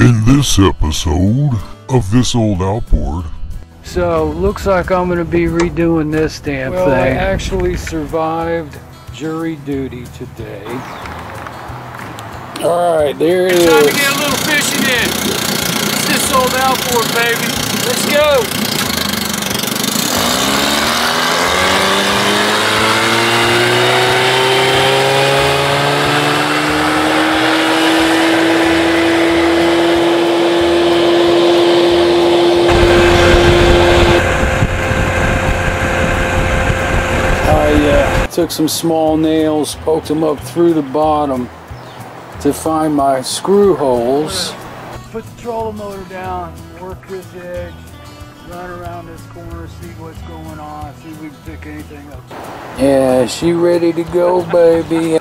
In this episode of This Old Outboard, So looks like I'm gonna be redoing this damn Well, I actually survived jury duty today. All right, there it is. Time to get a little fishing in. It's this old outboard, baby. Let's go. I uh, took some small nails, poked them up through the bottom to find my screw holes. Put the trolling motor down, work this edge, run around this corner, see what's going on, see if we can pick anything up. Yeah, she ready to go, baby.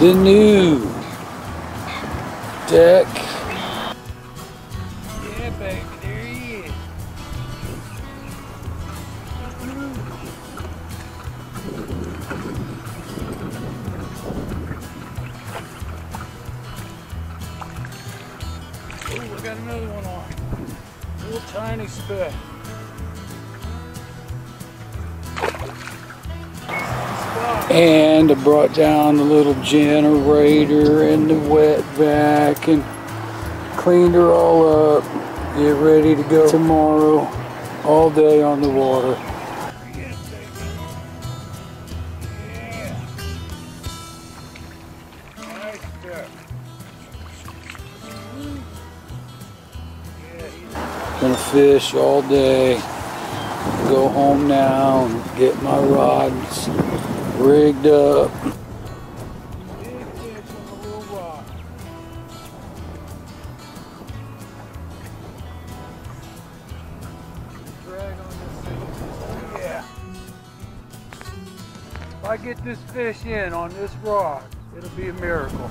The new deck. Yeah, baby, there he is. Oh, we got another one on. Little tiny speck. And I brought down the little generator and the wet vac and cleaned her all up. Get ready to go tomorrow. All day on the water. Gonna fish all day. Go home now and get my rods rigged up. Yeah. If I get this fish in on this rock, it'll be a miracle.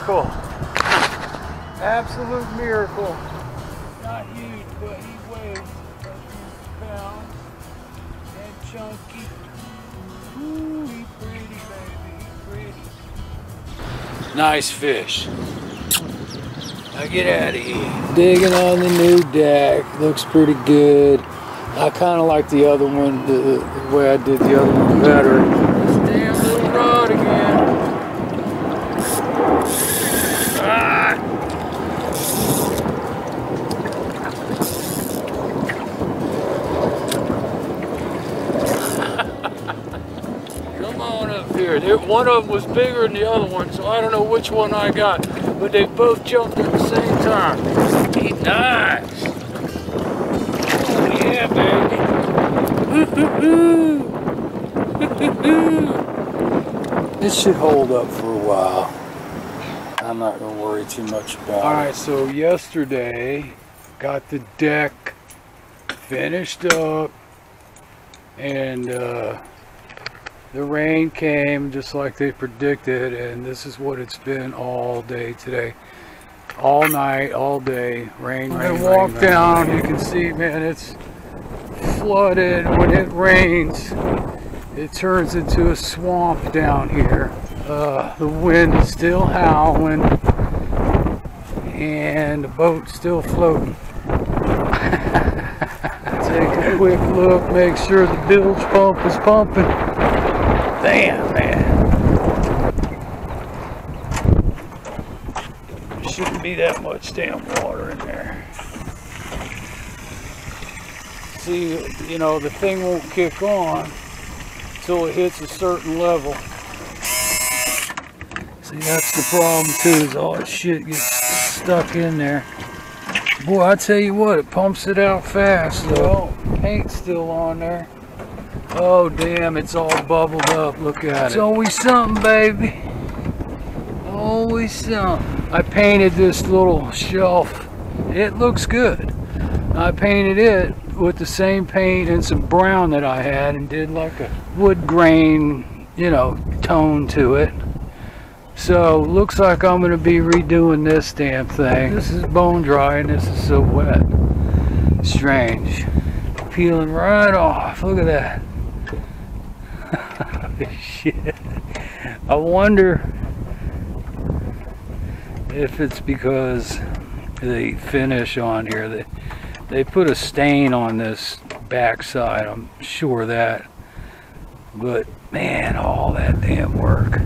Miracle. Absolute miracle. Not huge, but he weighs a few pounds and chunky. Ooh, he pretty, baby. He pretty. Nice fish. Now get out of here. Digging on the new deck. Looks pretty good. I kind of like the other one, the, the way I did the other one better. This damn little rod again. Ah! Come on up here. There- One of them was bigger than the other one, so I don't know which one I got. But they both jumped at the same time. He nice. Oh, yeah, baby. This should hold up for a while. I'm not going to worry too much about All it. Alright, so yesterday got the deck finished up, and uh, the rain came just like they predicted, and this is what it's been all day today. All night, all day, rain, When rain, I walk rain, down, rain. You can see, man, it's flooded. When it rains, it turns into a swamp down here. Uh, the wind is still howling and the boat's still floating. Take a quick look, make sure the bilge pump is pumping. Damn, man. There shouldn't be that much damn water in there. See, you know, the thing won't kick on until it hits a certain level. See, that's the problem too, is all that shit gets stuck in there. Boy, I tell you what, it pumps it out fast though. Paint's still on there. Oh damn, it's all bubbled up. Look at it. It's always something, baby. Always something. I painted this little shelf. It looks good. I painted it with the same paint and some brown that I had and did like a wood grain, you know, tone to it. So looks like I'm going to be redoing this damn thing. This is bone dry and this is so wet. Strange. Peeling right off. Look at that. Shit. I wonder if it's because the finish on here. They they put a stain on this backside I'm sure that. But man all that damn work.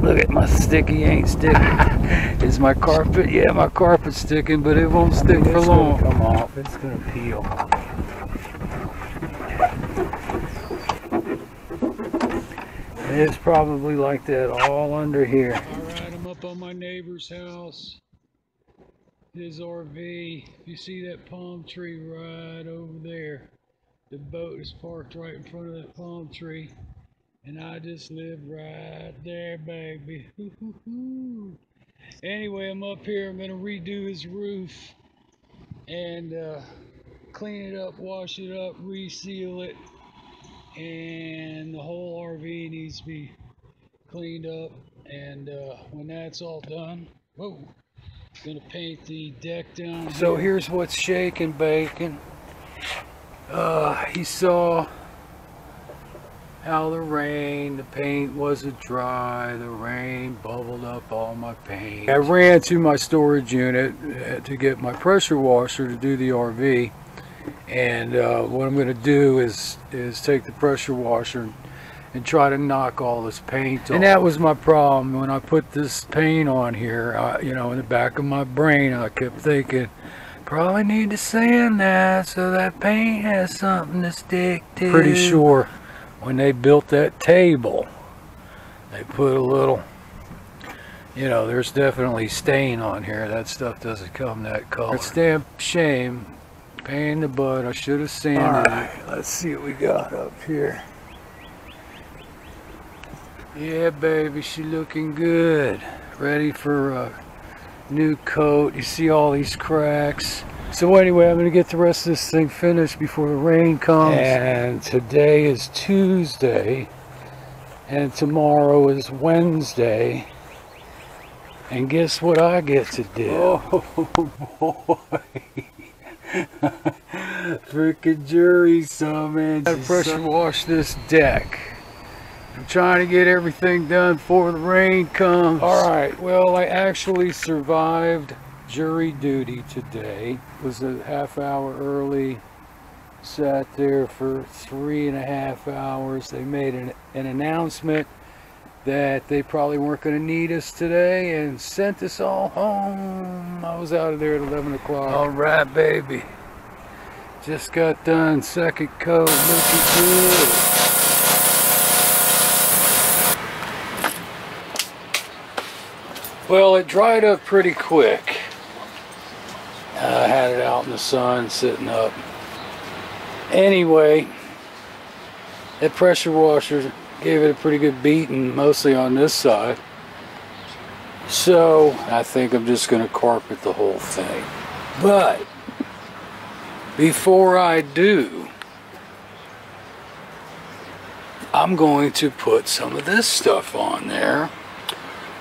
Look at my sticky ain't sticking. Is my carpet yeah my carpet's sticking but it won't stick for long. come off. It's gonna peel it's probably like that all under here all right i'm up on my neighbor's house his RV. You see that palm tree right over there. The boat is parked right in front of that palm tree. And I just live right there, baby. anyway, I'm up here. I'm going to redo his roof and uh, clean it up, wash it up, reseal it. And the whole RV needs to be cleaned up. And uh, when that's all done, whoa. Gonna paint the deck down. So here. here's what's shaking, bacon. Uh, he saw how the rain, the paint wasn't dry, the rain bubbled up all my paint. I ran to my storage unit uh, to get my pressure washer to do the RV. And uh, what I'm going to do is, is take the pressure washer and try to knock all this paint off. And that was my problem when I put this paint on here. I, you know, in the back of my brain, I kept thinking, probably need to sand that so that paint has something to stick to. Pretty sure when they built that table, they put a little, you know, there's definitely stain on here. That stuff doesn't come that color. It's damn shame. Pain in the butt. I should have All right, it. Let's see what we got up here. Yeah, baby, she looking good. Ready for a new coat. You see all these cracks. So anyway, I'm going to get the rest of this thing finished before the rain comes. And today is Tuesday. And tomorrow is Wednesday. And guess what I get to do? Oh, boy. Freaking jury summons. I pressure wash this deck. I'm trying to get everything done before the rain comes. All right, well, I actually survived jury duty today. It was a half hour early. Sat there for three and a half hours. They made an, an announcement that they probably weren't going to need us today and sent us all home. I was out of there at 11 o'clock. All right, baby. Just got done. Second coat. Looking good. Well, it dried up pretty quick. I had it out in the sun, sitting up. Anyway, that pressure washer gave it a pretty good beating, mostly on this side. So, I think I'm just going to carpet the whole thing. But, before I do, I'm going to put some of this stuff on there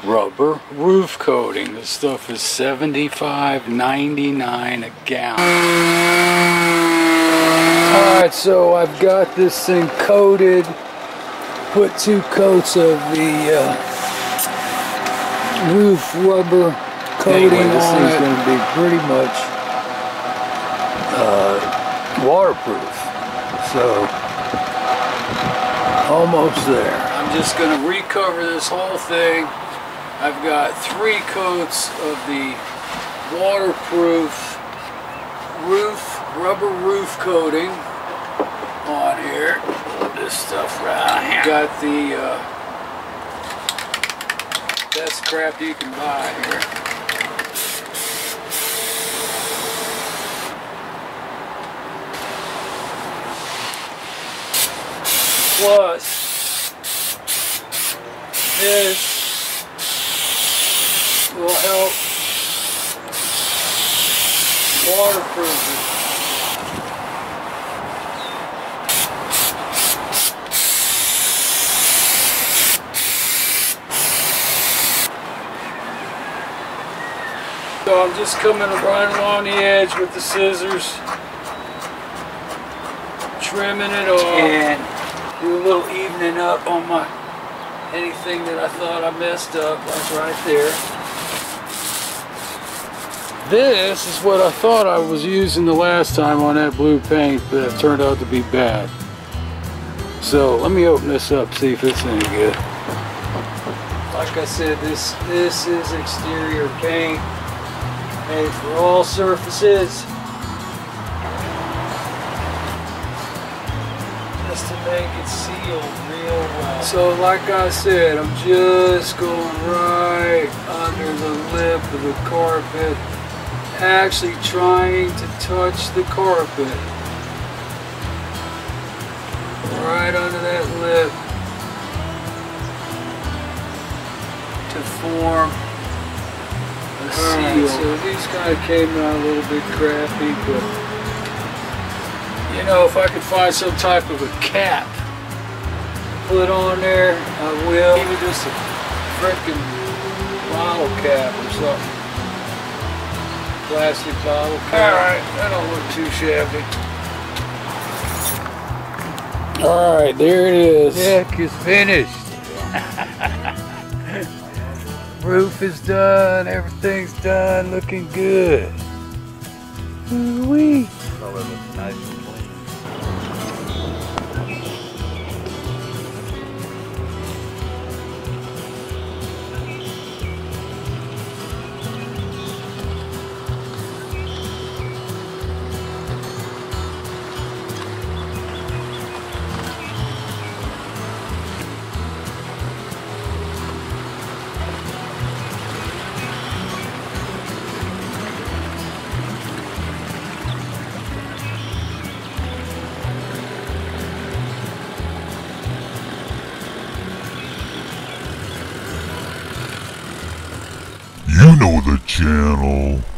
rubber roof coating. This stuff is $75.99 a gallon. Alright, so I've got this thing coated. Put two coats of the uh, roof rubber coating anyway, this on thing's going to be pretty much uh, waterproof. So, almost there. I'm just going to recover this whole thing I've got three coats of the waterproof roof, rubber roof coating on here. Stuff around here. Got the uh, best crap you can buy here. Plus, this will help waterproof I'm just coming right along the edge with the scissors, trimming it off, and do a little evening up on my anything that I thought I messed up. That's right there. This is what I thought I was using the last time on that blue paint, but it turned out to be bad. So let me open this up, see if it's any good. Like I said, this this is exterior paint made for all surfaces. Just to make it seal real well. So like I said, I'm just going right under the lip of the carpet, actually trying to touch the carpet. Right under that lip to form so these kind of came out a little bit crappy, but you know, if I could find some type of a cap put on there, I will. Even just a freaking bottle cap or something. Plastic bottle cap. Alright, that don't look too shabby. Alright, there it is. Deck is finished. Roof is done. Everything's done. Looking good. Ooh-wee. You know the channel.